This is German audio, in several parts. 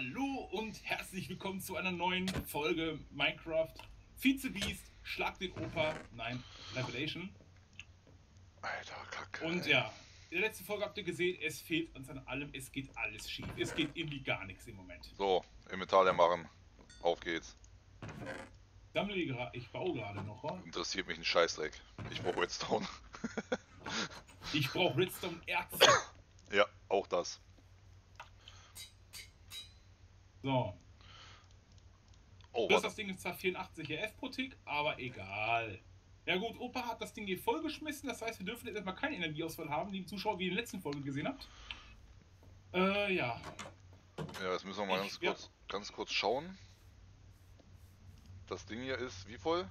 Hallo und herzlich willkommen zu einer neuen Folge Minecraft Vize Beast, Schlag den Opa, nein, Revelation. Alter, Kacke. Und ja, in der letzten Folge habt ihr gesehen, es fehlt uns an allem, es geht alles schief. Es geht irgendwie gar nichts im Moment. So, Inventar machen. Auf geht's. Sammle die gerade, ich baue gerade noch. wa? Interessiert mich ein Scheißdreck. Ich brauche Redstone. Ich brauche Redstone Erze. ja, auch das. So, Oh, das, das Ding ist zwar 84 RF pro Tick, aber egal. Ja gut, Opa hat das Ding hier vollgeschmissen, das heißt, wir dürfen jetzt erstmal keine Energieausfall haben, liebe Zuschauer, wie in der letzten Folge gesehen habt. Äh, ja. Ja, jetzt müssen wir mal Ich- ganz ja. kurz, ganz kurz schauen. Das Ding hier ist wie voll?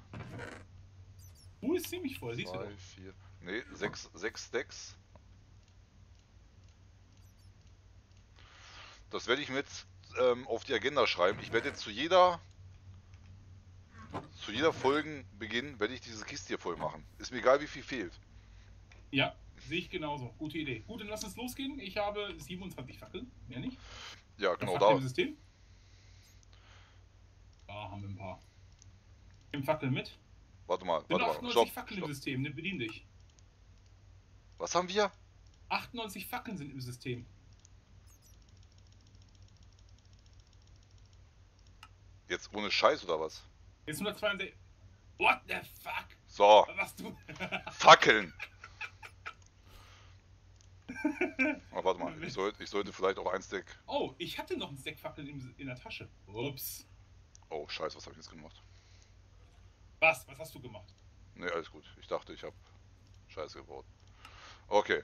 Du ist ziemlich voll, siehst du Zwei, doch. vier. Nee, sechs, sechs Stacks. Das werde ich mit ähm, auf die Agenda schreiben. Ich werde jetzt zu jeder zu jeder Folgenbeginn werde ich diese Kiste hier voll machen. Ist mir egal, wie viel fehlt. Ja, sehe ich genauso. Gute Idee. Gut, dann lass uns losgehen. Ich habe 27 Fackeln, mehr nicht. Ja, genau da. im System. Da haben wir ein paar. Im Fackel mit. Warte mal, Sind warte mal. 98 Stopp, Fackeln im stopp. System, ne, bedien dich. Was haben wir? 98 Fackeln sind im System. Jetzt ohne Scheiß oder was? Jetzt 162. What the fuck? So, Was du? Fackeln! Oh, warte mal, ich sollte, ich sollte vielleicht auch ein Stack. Oh, ich hatte noch einen Stack Fackeln in, in der Tasche. Ups. Oh, Scheiße, was habe ich jetzt gemacht? Was? Was hast du gemacht? Ne, alles gut. Ich dachte, ich habe Scheiße gebaut. Okay,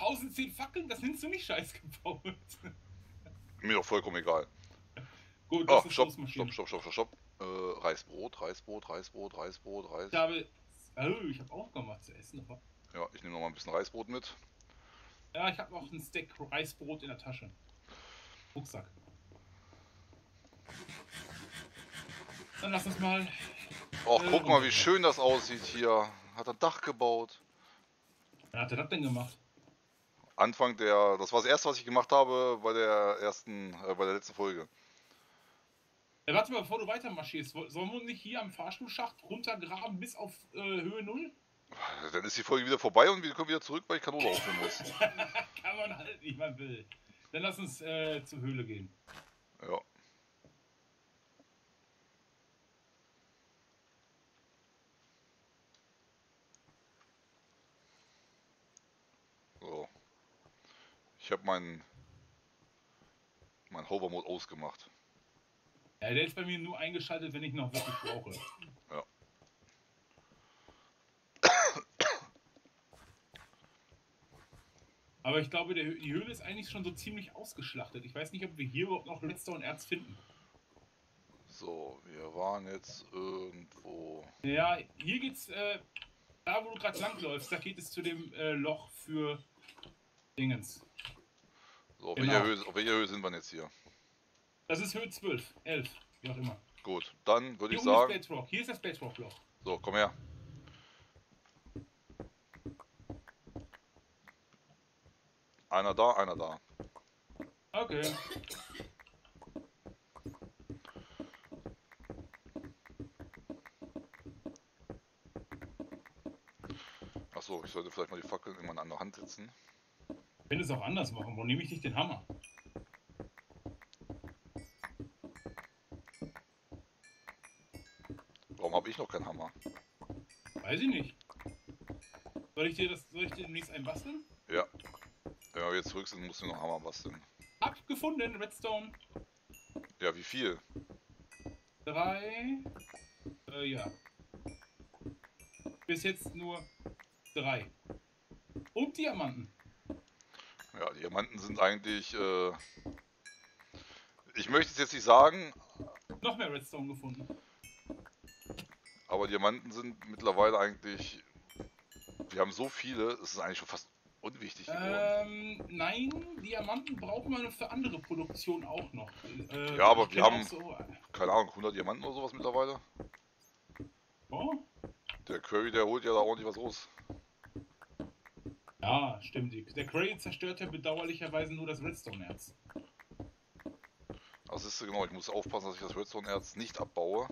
1010 Fackeln? Das nennst du nicht scheiß gebaut. mir doch vollkommen egal. Gut, Oh, lass uns stopp, losmarschieren. stopp, stopp, stopp, stopp, stopp. Äh, Reisbrot, Reisbrot, Reisbrot, Reisbrot, Reis. Ich habe. Oh, ich habe auch gemacht zu essen. Aber Ja, ich nehme noch mal ein bisschen Reisbrot mit. Ja, ich habe noch einen Stack Reisbrot in der Tasche. Rucksack. Dann lass uns mal. Och, Äh, guck mal, wie schön das aussieht hier. Hat ein Dach gebaut. Wer hat er das denn gemacht? Anfang der, das war das erste, was ich gemacht habe bei der ersten, äh, bei der letzten Folge. Ja, warte mal, bevor du weitermarschierst, wo- sollen wir nicht hier am Fahrstuhlschacht runtergraben bis auf äh, Höhe 0? Dann ist die Folge wieder vorbei und wir kommen wieder zurück, weil ich Kanone aufnehmen muss. Kann man halt nicht, man will. Dann lass uns äh, zur Höhle gehen. Ja. So. Ich habe meinen mein Hover-Mode ausgemacht. Ja, der ist bei mir nur eingeschaltet, wenn ich noch wirklich brauche. Ja. Aber ich glaube, der, die Höhle ist eigentlich schon so ziemlich ausgeschlachtet. Ich weiß nicht, ob wir hier überhaupt noch Redstone-Erz finden. So, wir waren jetzt irgendwo. Ja, hier geht's, äh, da wo du gerade langläufst, da geht es zu dem äh, Loch für Dingens. So, auf, Genau. welcher Höhe, auf welcher Höhe sind wir jetzt hier? Das ist Höhe 12, 11, wie auch immer. Gut, dann würde ich sagen. ist Bedrock, hier ist das Bedrock-Loch. So, komm her. Einer da, einer da. Okay. Achso, ich sollte vielleicht mal die Fackeln in meine andere Hand setzen. Ich könnte es auch anders machen. Wo nehme ich nicht den Hammer? Habe ich noch keinen Hammer? Weiß ich nicht. Soll ich dir das, soll ich dir demnächst einen basteln? Ja. Wenn wir jetzt zurück sind, muss ich noch Hammer basteln. Abgefunden, Redstone. Ja, wie viel? Drei. Äh, ja. Bis jetzt nur drei. Und Diamanten. Ja, Diamanten sind eigentlich. Äh ich möchte es jetzt nicht sagen, Noch mehr Redstone gefunden. Aber Diamanten sind mittlerweile eigentlich. Wir haben so viele, es ist eigentlich schon fast unwichtig geworden. Ähm, nein, Diamanten brauchen wir für andere Produktionen auch noch. Äh, Ja, aber wir haben- So, Keine Ahnung, 100 Diamanten oder sowas mittlerweile. oh, Der Curry, der holt ja da ordentlich was raus. ja, stimmt. Der Cray zerstört ja bedauerlicherweise nur das Redstone-Erz. Also ist genau, ich muss aufpassen, dass ich das Redstone-Erz nicht abbaue.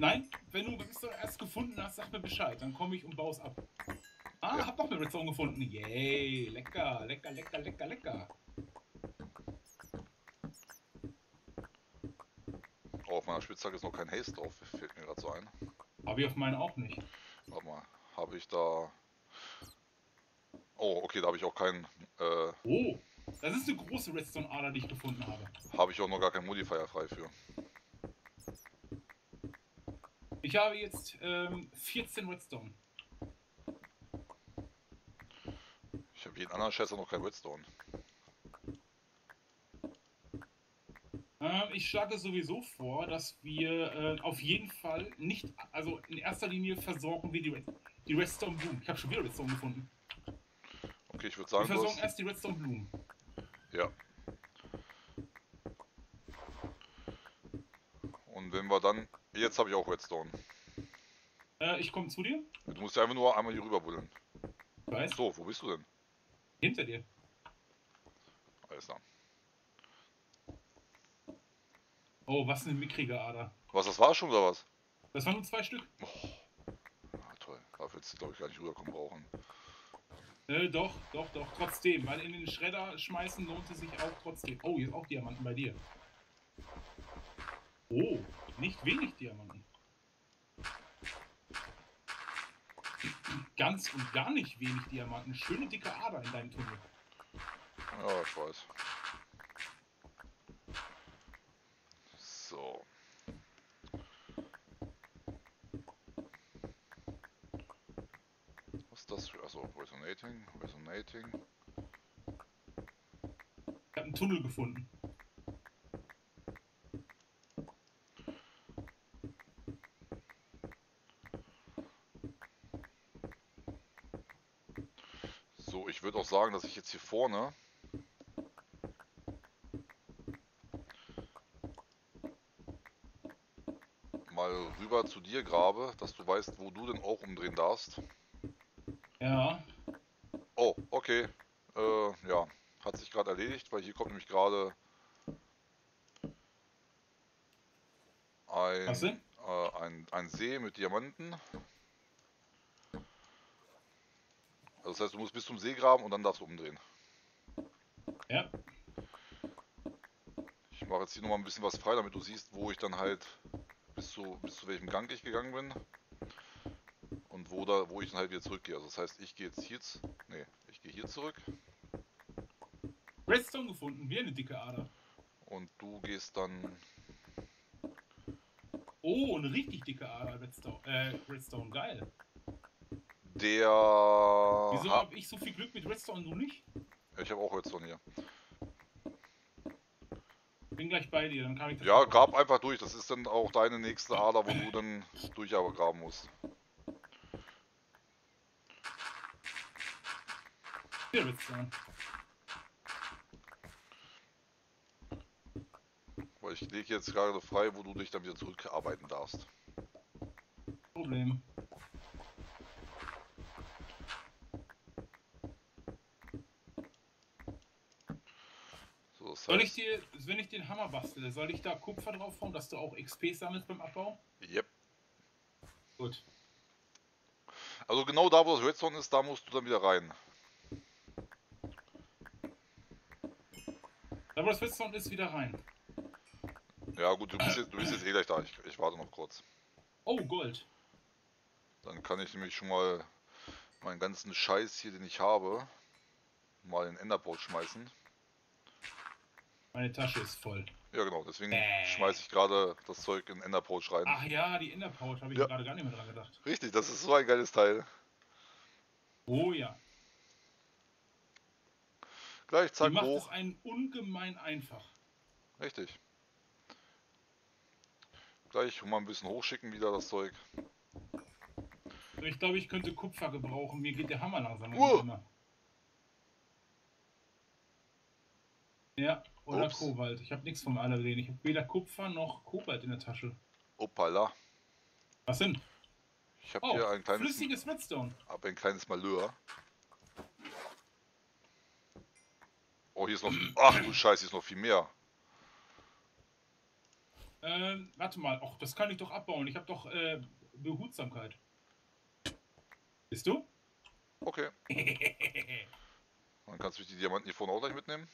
Nein, wenn du Redstone-Erz gefunden hast, sag mir Bescheid, dann komme ich und baue es ab. Ah, ja. hab noch eine Redstone gefunden. Yay, lecker, lecker, lecker, lecker, lecker. Oh, auf meiner Spitzhacke ist noch kein Haste drauf, fällt mir gerade so ein. Habe ich auf meinen auch nicht. Warte mal, habe ich da... Oh, okay, da habe ich auch keinen... Äh... Oh, das ist eine große Redstone-Ader, die ich gefunden habe. Habe ich auch noch gar keinen Modifier frei für. Ich habe jetzt ähm, 14 Redstone. Ich habe jeden anderen Schätzer noch kein Redstone. Ähm, ich schlage sowieso vor, dass wir äh, auf jeden Fall nicht, also in erster Linie versorgen wir die, Red, die Redstone Blumen. Ich habe schon wieder Redstone gefunden. Okay, ich würde sagen, wir versorgen erst die Redstone Blumen. Ja. Und wenn wir dann... Jetzt habe ich auch Redstone. Äh, ich komme zu dir. Du musst ja einfach nur einmal hier rüber buddeln. Weiß. So, wo bist du denn? Hinter dir. Alles klar. Oh, was eine mickrige Ader. Was, das war schon oder was? Das waren nur zwei Stück. Oh. Ah, toll. Dafür jetzt glaube ich gar nicht rüberkommen brauchen. Äh, doch, doch, doch, trotzdem. Weil in den Schredder schmeißen lohnte sich auch trotzdem. Oh, hier ist auch Diamanten bei dir. Oh, nicht wenig Diamanten. Ganz und gar nicht wenig Diamanten. Schöne dicke Ader in deinem Tunnel. Ja, ich weiß. So. das für? Achso, Resonating, Resonating. Ich habe einen Tunnel gefunden. So, ich würde auch sagen, dass ich jetzt hier vorne mal rüber zu dir grabe, dass du weißt, wo du denn auch umdrehen darfst. Ja. Oh, okay. Äh, ja, hat sich gerade erledigt, weil hier kommt nämlich gerade ein, äh, ein, ein See mit Diamanten. Also das heißt, du musst bis zum See graben und dann darfst du umdrehen. Ja. Ich mache jetzt hier nochmal ein bisschen was frei, damit du siehst, wo ich dann halt bis zu, bis zu welchem Gang ich gegangen bin wo, da, wo ich dann halt wieder zurückgehe. Also das heißt, ich gehe jetzt hier, nee, ich gehe hier zurück. Redstone gefunden, wie eine dicke Ader. Und du gehst dann... Oh, eine richtig dicke Ader, Redstone, äh, Redstone, geil. Der... Wieso habe ich so viel Glück mit Redstone, du nicht? Ich habe auch Redstone hier. Bin gleich bei dir, dann kann ich das Ja, grab einfach durch, das ist dann auch deine nächste Ader, wo du dann durchgraben musst. Hier sein. Weil ich lege jetzt gerade frei, wo du dich dann wieder zurückarbeiten darfst. Problem. So, das heißt, soll ich dir, wenn ich den Hammer bastele, soll ich da Kupfer draufhauen, dass du auch XP sammelst beim Abbau? Yep. Gut. Also genau da, wo das Redstone ist, da musst du dann wieder rein. Aber das Redstone ist wieder rein. Ja gut, du bist jetzt, du bist jetzt eh gleich da. Ich, ich warte noch kurz. Oh, Gold. Dann kann ich nämlich schon mal meinen ganzen Scheiß hier, den ich habe, mal in Enderport schmeißen. Meine Tasche ist voll. Ja genau, deswegen schmeiße ich gerade das Zeug in Enderpouch rein. Ach ja, die Enderpouch habe ich ja. gerade gar nicht mehr dran gedacht. Richtig, das ist so ein geiles Teil. Oh ja. Gleich, zack, Die macht hoch. es einen ungemein einfach. Richtig. Gleich mal ein bisschen hochschicken wieder das Zeug. Ich glaube, ich könnte Kupfer gebrauchen. Mir geht der Hammer langsam. Uh. Ja, oder Ups. Kobalt. Ich habe nichts vom Allerlehen. Ich habe weder Kupfer noch Kobalt in der Tasche. Opala. Was denn? Ich habe oh, hier ein kleines. Flüssiges Redstone. Hab ein kleines Malheur. Oh, hier ist noch. Ach du Scheiße, hier ist noch viel mehr. Ähm, warte mal. Och, das kann ich doch abbauen. Ich habe doch äh, Behutsamkeit. Bist du? Okay. Dann kannst du die Diamanten hier vorne auch gleich mitnehmen.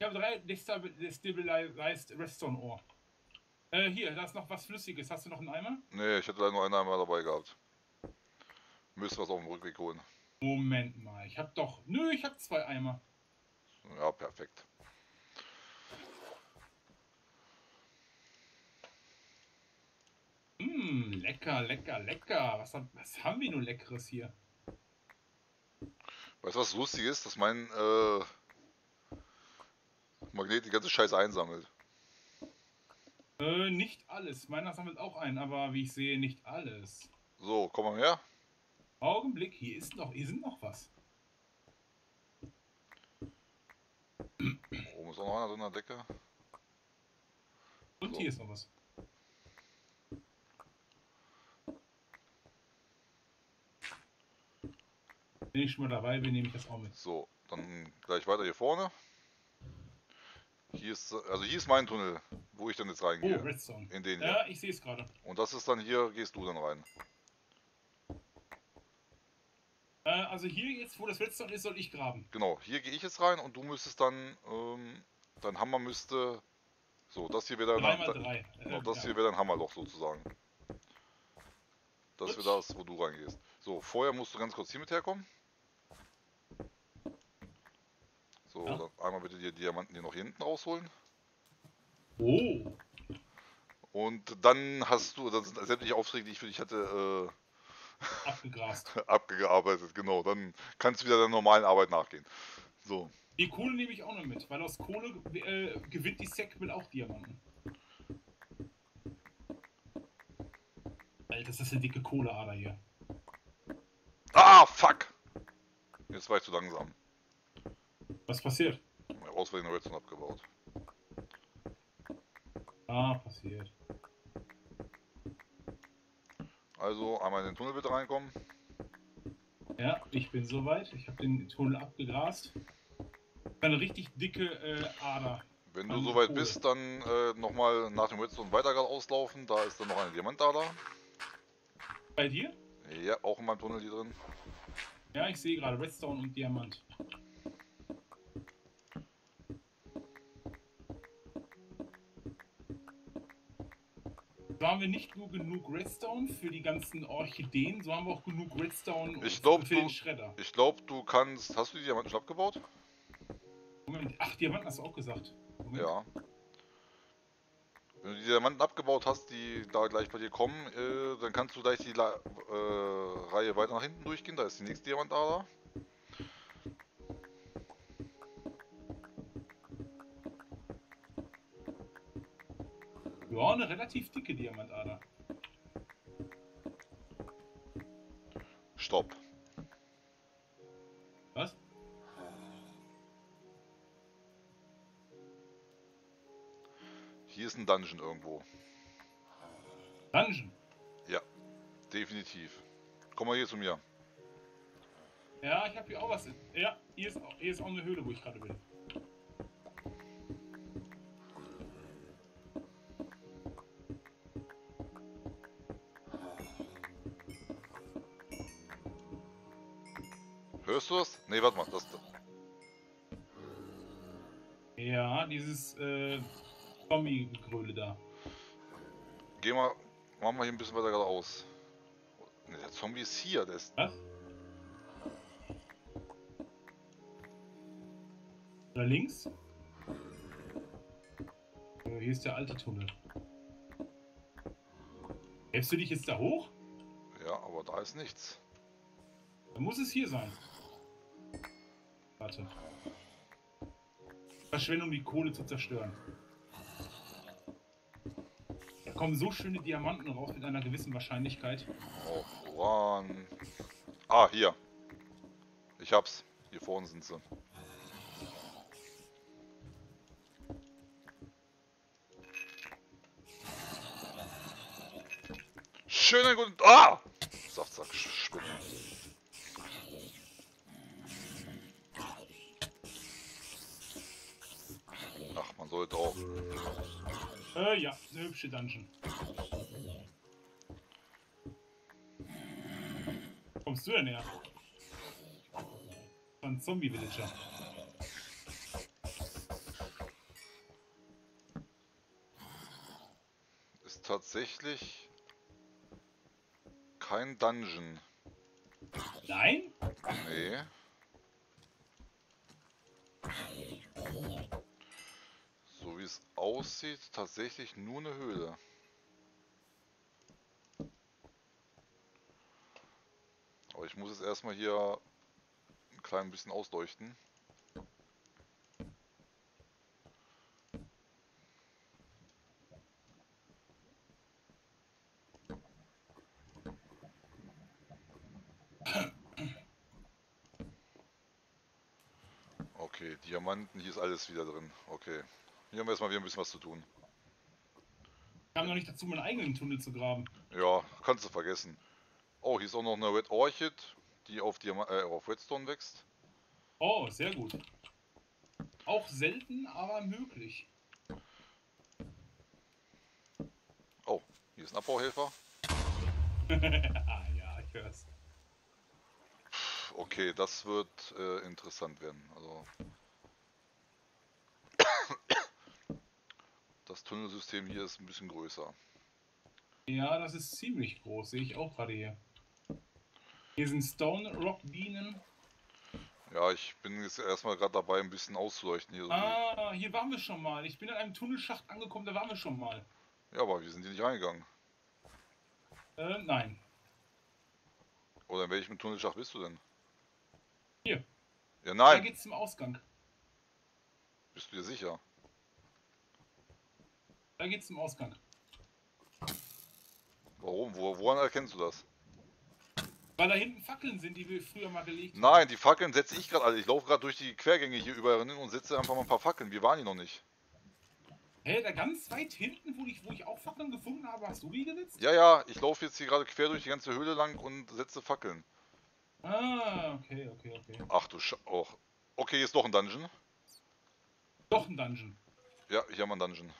Ich habe drei Destabilized Redstone Ohr. Äh, hier, da ist noch was Flüssiges. Hast du noch einen Eimer? Nee, ich hätte da nur einen Eimer dabei gehabt. Müsst was auf dem Rückweg holen. Moment mal, ich hab doch. Nö, ich hab zwei Eimer. Ja, perfekt. Mmm, lecker, lecker, lecker. Was, was haben wir nur Leckeres hier? Weißt du, was lustig ist? Dass mein äh, Magnet die ganze Scheiße einsammelt. Äh, nicht alles. Meiner sammelt auch ein, aber wie ich sehe, nicht alles. So, komm mal her. Augenblick, hier ist noch, hier sind noch was. Oben ist auch noch einer drin in der Decke. Und So. hier ist noch was. Wenn ich schon mal dabei bin, nehme ich das auch mit. So, dann gleich weiter hier vorne. Hier ist, also hier ist mein Tunnel, wo ich dann jetzt Oh, reingehe. Redstone. in den hier. Ja, ich sehe es gerade. Und das ist dann hier, gehst du dann rein. Äh, also hier jetzt, wo das Redstone ist, soll ich graben. Genau, hier gehe ich jetzt rein und du müsstest dann, ähm, dein Hammer müsste, so, das hier wäre dann, da- drei. genau, Äh, das ja. hier wäre dein Hammerloch sozusagen. Das wäre das, wo du reingehst. So, vorher musst du ganz kurz hier mit herkommen. So, Ja. dann einmal bitte die Diamanten hier noch hier hinten rausholen. Oh, Und dann hast du, das sind sämtliche Aufträge, die ich für dich hatte, abgegrast. äh, abgearbeitet, genau. Dann kannst du wieder deiner normalen Arbeit nachgehen. So, Die Kohle nehme ich auch noch mit, weil aus Kohle äh, gewinnt die Sackmill auch Diamanten. Alter, das ist eine dicke Kohleader hier. Ah, fuck! Jetzt war ich zu langsam. Was passiert? Aus Versehen Redstone abgebaut. Ah, passiert. Also einmal in den Tunnel bitte reinkommen. Ja, ich bin soweit. Ich habe den Tunnel abgegrast. Eine richtig dicke äh, Ader. Wenn du soweit bist, dann äh, nochmal nach dem Redstone weiter auslaufen. Da ist dann noch eine Diamantader. Bei dir? Ja, auch in meinem Tunnel hier drin. Ja, ich sehe gerade Redstone und Diamant. So haben wir nicht nur genug Redstone für die ganzen Orchideen, so haben wir auch genug Redstone Ich glaub, für den du- Schredder. Ich glaube, du kannst. Hast du die Diamanten schon abgebaut? Moment, ach, Diamanten hast du auch gesagt. Moment. Ja. Wenn du die Diamanten abgebaut hast, die da gleich bei dir kommen, äh, dann kannst du gleich die La äh, Reihe weiter nach hinten durchgehen. Da ist die nächste Diamantader. Ja, eine relativ dicke Diamantader. Stopp. Was? Hier ist ein Dungeon irgendwo. Dungeon. Definitiv. Komm mal hier zu mir. Ja, ich habe hier auch was. Ja, hier ist, auch- hier ist auch eine Höhle, wo ich gerade bin. Das? Nee, warte mal. Das, Ja, dieses äh, Zombie-Gegröle da. geh mal. Machen wir hier ein bisschen weiter geradeaus. Ne, der Zombie ist hier. Der ist. Was? Oder links? Hier ist der alte Tunnel. Hältst du dich jetzt da hoch? Ja, aber da ist nichts. Dann muss es hier sein. Warte. Verschwendung, die Kohle zu zerstören. Da kommen so schöne Diamanten raus mit einer gewissen Wahrscheinlichkeit. Oh, voran. Ah, hier. Ich hab's. Hier vorne sind sie. Schönen guten... Ah! Saftsack, Spinne. Gold drauf. Äh, ja, eine hübsche Dungeon. Kommst du denn her? Ein Zombie-Villager. Ist tatsächlich kein Dungeon. Nein? Nee. So wie es aussieht, tatsächlich nur eine Höhle. Aber ich muss jetzt erstmal hier ein klein bisschen ausleuchten. Okay, Diamanten, hier ist alles wieder drin. Okay. Hier haben wir erstmal wieder ein bisschen was zu tun. Wir haben noch nicht dazu, meinen eigenen Tunnel zu graben. Ja, kannst du vergessen. Oh, hier ist auch noch eine Red Orchid, die auf, Diama äh, auf Redstone wächst. Oh, sehr gut. Auch selten, aber möglich. Oh, hier ist ein Abbauhelfer. ah, ja, ich hör's. Okay, das wird äh, interessant werden. Also das Tunnelsystem hier ist ein bisschen größer. Ja, das ist ziemlich groß, sehe ich auch gerade hier. Hier sind Stone Rock Bienen. Ja, ich bin jetzt erstmal gerade dabei, ein bisschen auszuleuchten hier. Ah, hier waren wir schon mal. Ich bin in einem Tunnelschacht angekommen, da waren wir schon mal. Ja, aber wir sind hier nicht reingegangen. Äh, nein. Oder in welchem Tunnelschacht bist du denn? Hier. Ja, Da nein. geht's zum Ausgang. Bist du dir sicher? Da geht's zum Ausgang. Warum? Wo, woran erkennst du das? Weil da hinten Fackeln sind, die wir früher mal gelegt haben. Nein, die Fackeln setze ich gerade alle. Ich laufe gerade durch die Quergänge hier überall hin und setze einfach mal ein paar Fackeln. Wir waren hier noch nicht. Hä, da ganz weit hinten, wo ich, wo ich auch Fackeln gefunden habe, hast du die gesetzt? Ja, ja, ich laufe jetzt hier gerade quer durch die ganze Höhle lang und setze Fackeln. Ah, okay, okay, okay. Ach du Sch... Oh. Okay, hier ist noch ein Dungeon. Doch ein Dungeon. Ja, hier haben wir einen Dungeon.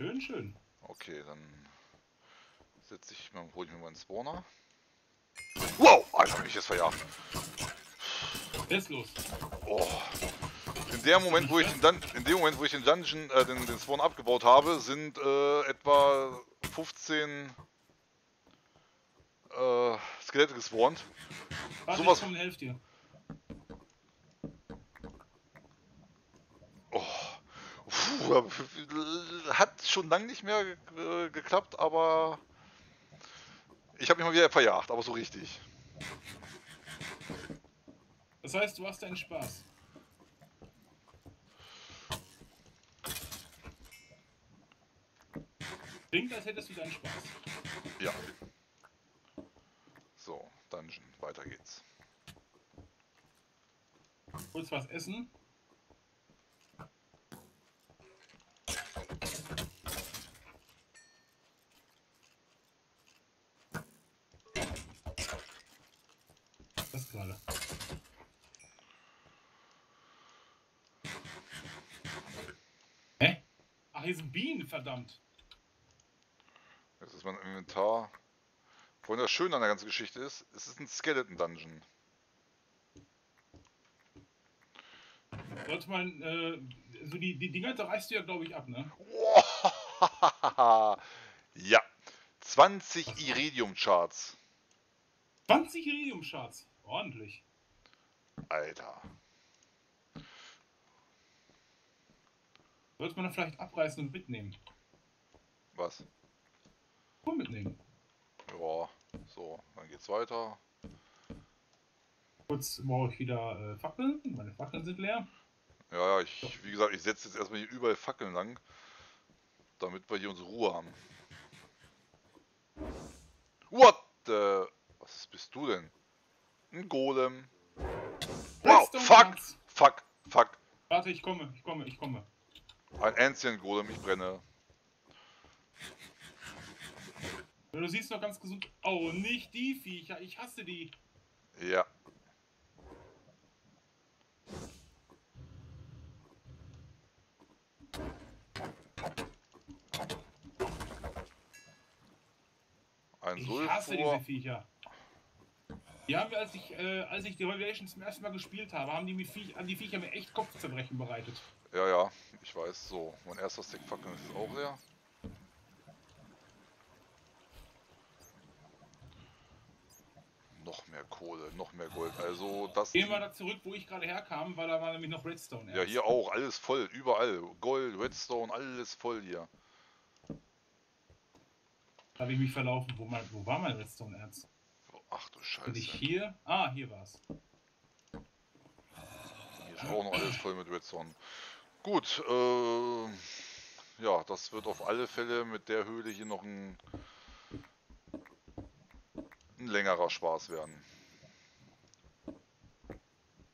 Schön, schön. Okay, dann setze ich mal, hole ich mir mal einen Spawner. Wow, Alter, hab ich jetzt verjagt. Ist los? Oh. In dem Moment, wo ich den, Dun in dem Moment, wo ich den Dungeon, äh, den, den Spawn abgebaut habe, sind äh, etwa 15 äh, Skelette gespawnt. Warte, Sowas- ich komm und helf dir. Puh, hat schon lange nicht mehr äh, geklappt, aber ich habe mich mal wieder verjagt, aber so richtig. Das heißt, du hast deinen Spaß. Klingt, als hättest du deinen Spaß. Ja. So, Dungeon, weiter geht's. Kurz was essen. Gerade. Hä? Ach, hier sind Bienen, verdammt. Jetzt ist mein Inventar. Vorhin das Schöne an der ganzen Geschichte ist, es ist ein Skeleton Dungeon. Sollte man, äh, so die, die Dinger, da reißt du ja, glaube ich, ab, ne? ja. 20 Iridium Charts. 20 Iridium-Charts. Ordentlich. Alter. Sollte man dann vielleicht abreißen und mitnehmen. Was? Nur mitnehmen. Ja. So, dann geht's weiter. Kurz brauche ich wieder äh, Fackeln. Meine Fackeln sind leer. Ja, ja, ich, wie gesagt, ich setze jetzt erstmal hier überall Fackeln lang, damit wir hier unsere Ruhe haben. What the... Was bist du denn? Ein Golem. Wow, fuck, fuck, fuck. Warte, ich komme, ich komme, ich komme. Ein Ancient Golem, ich brenne. Du siehst doch ganz gesund. Oh, nicht die Viecher, ich hasse die. Ja. Ein ich Sulfur. hasse diese Viecher. Die haben wir, als ich, äh, als ich die Revelation zum ersten Mal gespielt habe, haben die, mit Viech, haben die Viecher mir echt Kopfzerbrechen bereitet. Ja, ja, ich weiß. So, mein erster Stick ist auch leer. Noch mehr Kohle, noch mehr Gold. Also das. Gehen wir da zurück, wo ich gerade herkam, weil da war nämlich noch Redstone. Ja, hier auch, alles voll, überall. Gold, Redstone, alles voll hier. Da habe ich mich verlaufen. Wo, mein, wo war mein Redstone-Erz? Ach du Bin ich Scheiße. hier? Ah, hier war's. Hier ist auch noch alles voll mit Redstone. Gut, äh, ja, das wird auf alle Fälle mit der Höhle hier noch ein, ein längerer Spaß werden.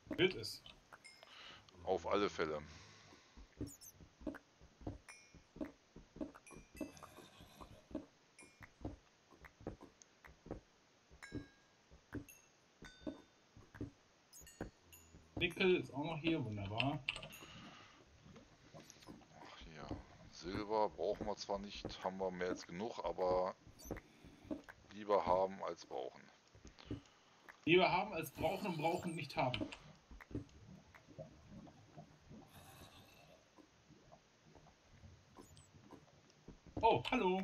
Wird es. Auf alle Fälle. Nickel ist auch noch hier, wunderbar. Hier. Silber brauchen wir zwar nicht, haben wir mehr als genug, aber lieber haben als brauchen. Lieber haben als brauchen und brauchen nicht haben. Oh, hallo.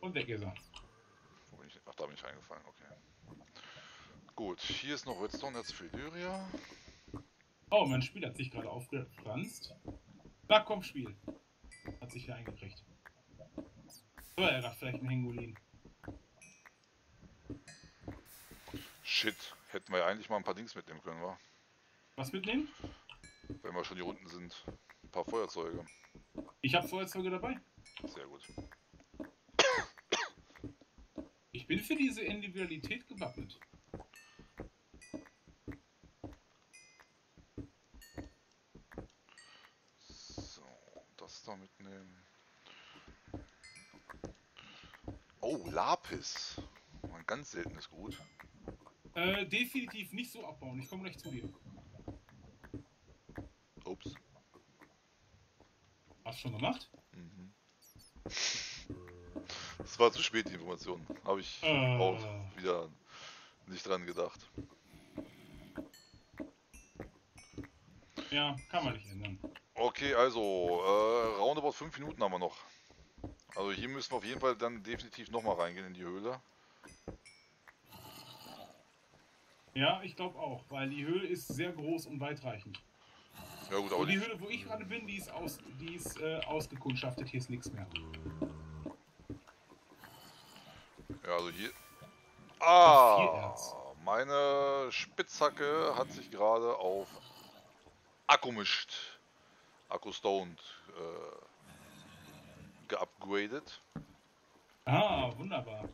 Und weg ist er. Ach, da bin ich eingefallen, okay. Gut, hier ist noch Redstone jetzt für Illyria. Oh, mein Spiel hat sich gerade aufgepflanzt. Na komm, Spiel. Hat sich hier eingekriegt. So, er hat vielleicht einen Hengolin. Shit, hätten wir ja eigentlich mal ein paar Dings mitnehmen können, wa? Was mitnehmen? Wenn wir schon hier unten sind. Ein paar Feuerzeuge. Ich habe Feuerzeuge dabei. Sehr gut. Ich bin für diese Individualität gewappnet. So, das da mitnehmen. Oh, Lapis. Ein ganz seltenes Gut. Äh, definitiv nicht so abbauen. Ich komme gleich zu dir. Ups. Hast du schon gemacht? Mhm. Es war zu spät, die Information. Habe ich Äh. auch wieder nicht dran gedacht. Ja, kann man nicht ändern. Okay, also, äh, roundabout 5 Minuten haben wir noch. Also hier müssen wir auf jeden Fall dann definitiv nochmal reingehen in die Höhle. Ja, ich glaube auch, weil die Höhle ist sehr groß und weitreichend. Ja gut, aber Und die die, Höhle, wo ich gerade bin, die ist, aus, die ist äh, ausgekundschaftet. Hier ist nichts mehr. ja, also hier... Ah, meine Spitzhacke hat sich gerade auf Akku mischt. Akku Stoned äh, geupgradet. Ah, wunderbar.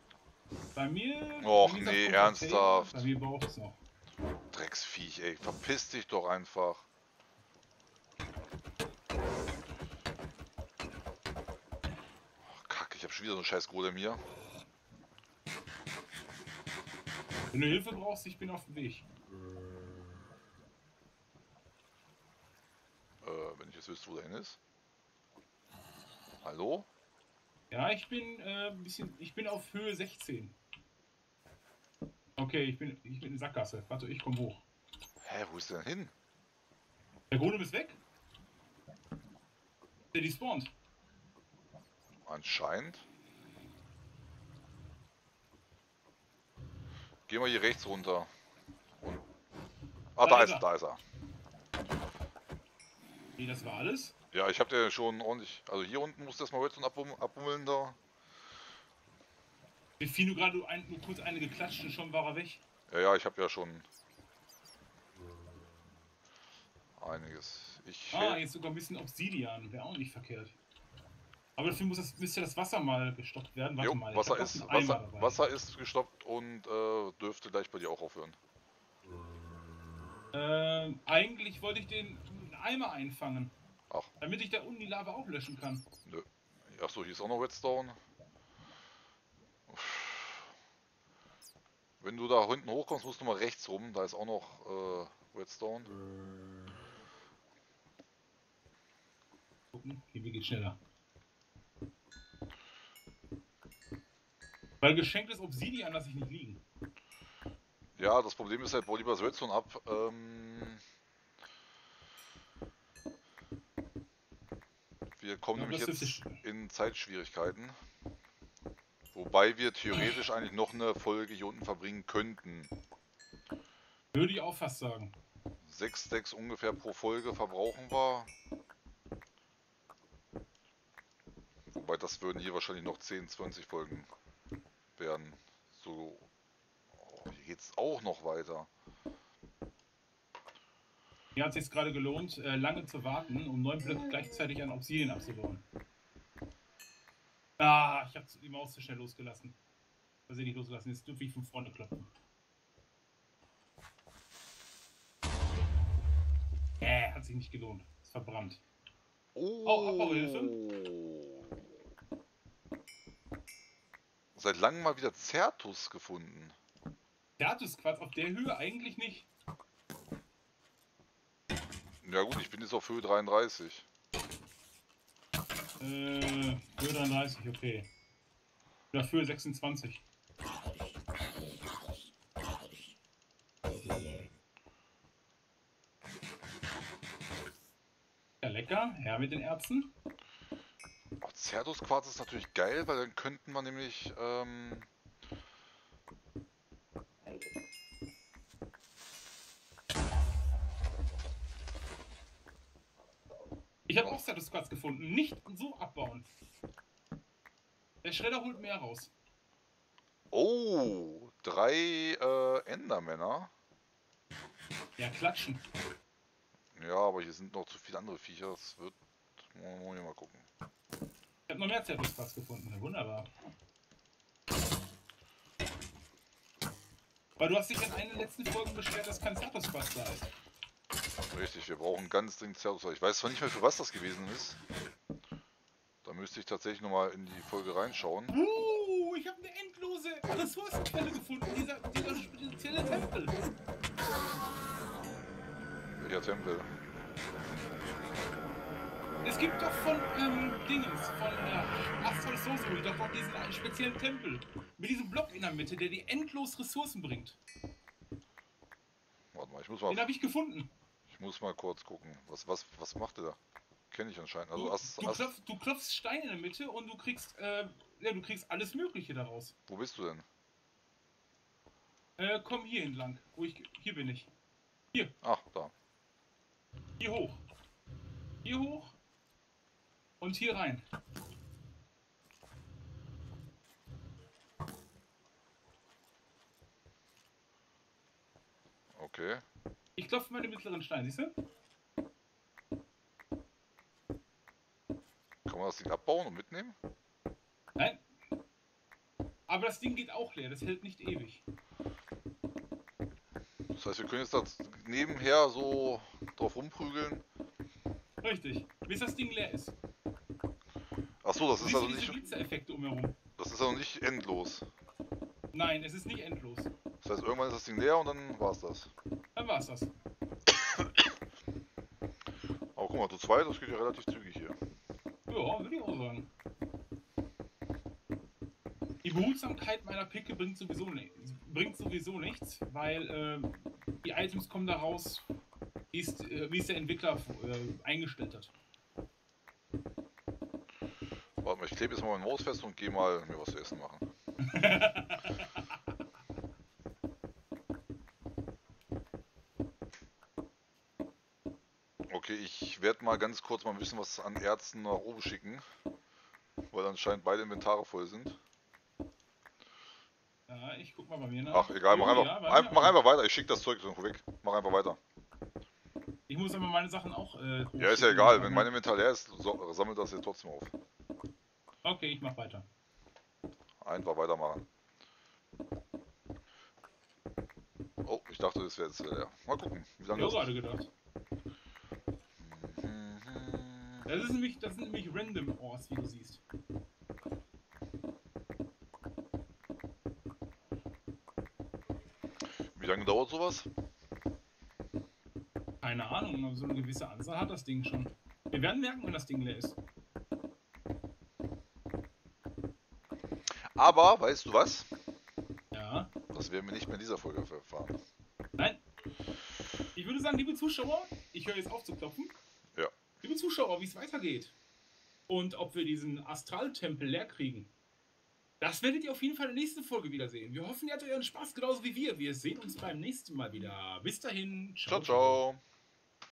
Bei mir. Och, gesagt, nee, ernsthaft. Bei mir braucht es noch. Drecksviech, ey, verpiss dich doch einfach. Ach, Kacke, ich hab schon wieder so einen scheiß Golem hier. Wenn du Hilfe brauchst, ich bin auf dem Weg. Äh, wenn ich jetzt wüsste, wo der hin ist. Hallo? Ja, ich bin äh, ein bisschen. Ich bin auf Höhe 16. Okay, ich bin, ich bin in Sackgasse. Warte, ich komme hoch. Hä, wo ist der denn hin? Der Golem ist weg? Der despawnt. Anscheinend. Gehen wir hier rechts runter. Und ah, Da da ist ist, er. da ist er. Nee, das war alles. Ja, ich hab dir schon ordentlich. Also hier unten musst du erstmal Redstone abbum- abbummeln da. Wie viel du gerade nur, ein, nur kurz eine geklatscht und schon war er weg. Ja, ja, ich habe ja schon einiges. Ich Ah, jetzt sogar ein bisschen Obsidian. Wäre auch nicht verkehrt. Aber dafür muss das, müsste das Wasser mal gestoppt werden. Warte jo, mal. Wasser ist Wasser. Wasser ist gestoppt und äh, dürfte gleich bei dir auch aufhören. Ähm, eigentlich wollte ich den Eimer einfangen. Ach. Damit ich da unten die Lava auch löschen kann. Achso, hier ist auch noch Redstone. Wenn du da hinten hochkommst, musst du mal rechts rum. Da ist auch noch äh, Redstone. Gucken, hier wie geht schneller. Weil geschenktes Obsidian lasse ich nicht liegen. Ja, das Problem ist halt, bau lieber das Redstone ab. Ähm, wir kommen Ja, nämlich jetzt in Zeitschwierigkeiten. Wobei wir theoretisch eigentlich noch eine Folge hier unten verbringen könnten. Würde ich auch fast sagen. Sechs Stacks ungefähr pro Folge verbrauchen wir. Wobei das würden hier wahrscheinlich noch 10, 20 Folgen werden. So. Oh, hier geht's auch noch weiter. Mir hat es sich gerade gelohnt, äh, lange zu warten, um neun Blöcke gleichzeitig an Obsidian abzubauen. Ah, ich habe die Maus zu schnell losgelassen. Also nicht losgelassen, jetzt dürfte ich von vorne klopfen. Äh, hat sich nicht gelohnt. Ist verbrannt. Oh, Abbauhilfe. Seit langem mal wieder Zertus gefunden. Statusquatsch auf der Höhe eigentlich nicht. Ja gut, ich bin jetzt auf Höhe 33. Äh, Höhe 33, okay. Dafür 26. Ja, lecker. Her mit den Ärzten. Oh, Zertus-Quarz ist natürlich geil, weil dann könnten wir nämlich... Ähm, Ich habe auch Statusquatsch gefunden. Nicht so abbauen. Der Schredder holt mehr raus. oh, drei äh, Endermänner. Ja, klatschen. Ja, aber hier sind noch zu viele andere Viecher. Das wird... Wollen wir mal gucken. Ich habe noch mehr Statusquatsch gefunden. Ja, wunderbar. Weil du hast dich in einer der letzten Folgen beschwert, dass kein Statusquatsch da ist. Richtig, wir brauchen ganz dringend Zertus. Ich weiß zwar nicht mehr, für was das gewesen ist. Da müsste ich tatsächlich nochmal in die Folge reinschauen. Uh, ich habe eine endlose Ressourcenquelle gefunden. Dieser, dieser spezielle Tempel. Welcher Tempel? Es gibt doch von ähm, Dingens, von äh, Astral Sorcery, doch noch diesen speziellen Tempel. Mit diesem Block in der Mitte, der die endlos Ressourcen bringt. Warte mal, ich muss Den mal, habe ich gefunden. Ich muss mal kurz gucken. Was, was, was macht der da? Kenne ich anscheinend. Also Du, Ast, du, klopfst, du klopfst Steine in der Mitte und du kriegst, äh, ja, du kriegst alles Mögliche daraus. wo bist du denn? Äh, komm hier entlang. Wo ich, hier bin ich. Ach, da. Hier hoch. Hier hoch. Und hier rein. Okay. Ich klopfe mal den mittleren Stein, siehst du? Kann man das Ding abbauen und mitnehmen? Nein. Aber das Ding geht auch leer, das hält nicht ewig. Das heißt, wir können jetzt da nebenher so drauf rumprügeln. Richtig. Bis das Ding leer ist. Ach so, das ist also nicht, Blitzereffekte umherum? das ist also nicht endlos. Nein, es ist nicht endlos. Das heißt, irgendwann ist das Ding leer und dann war's das. Dann war's das. Aber guck mal, zu zweit, das geht ja relativ zügig hier. Ja, würde ich auch sagen. Die Behutsamkeit meiner Picke bringt sowieso, bringt sowieso nichts, weil äh, die Items kommen da raus, wie es, äh, es der Entwickler äh, eingestellt hat. Warte mal, ich klebe jetzt mal mein Maus fest und gehe mal mir was zu essen machen. Okay, ich werde mal ganz kurz mal ein bisschen was an Ärzten nach oben schicken, weil anscheinend beide Inventare voll sind. Ja, ich guck mal bei mir nach. Ach, egal, mach einfach, ja, ein, mach einfach weiter, ich schicke das Zeug irgendwo weg. Mach einfach weiter. Ich muss aber meine Sachen auch. Äh, Ja, ist ja egal, wenn mein Inventar leer ist, so, sammelt das hier trotzdem auf. Okay, ich mach weiter. Einfach weitermachen. Oh, ich dachte, das wäre jetzt leer. Mal gucken, wie Ich lange habe das gerade gedacht. Mhm. Das, ist nämlich, das sind nämlich random Ores, wie du siehst. Wie lange dauert sowas? Keine Ahnung, aber so eine gewisse Anzahl hat das Ding schon. Wir werden merken, wenn das Ding leer ist. Aber, weißt du was? Ja. Das werden wir nicht mehr in dieser Folge erfahren. Nein. Ich würde sagen, liebe Zuschauer, ich höre jetzt auf zu klopfen. Zuschauer, wie es weitergeht und ob wir diesen Astraltempel leer kriegen, das werdet ihr auf jeden Fall in der nächsten Folge wiedersehen. Wir hoffen, ihr hattet euren Spaß genauso wie wir. Wir sehen uns beim nächsten Mal wieder. Bis dahin. Ciao, ciao.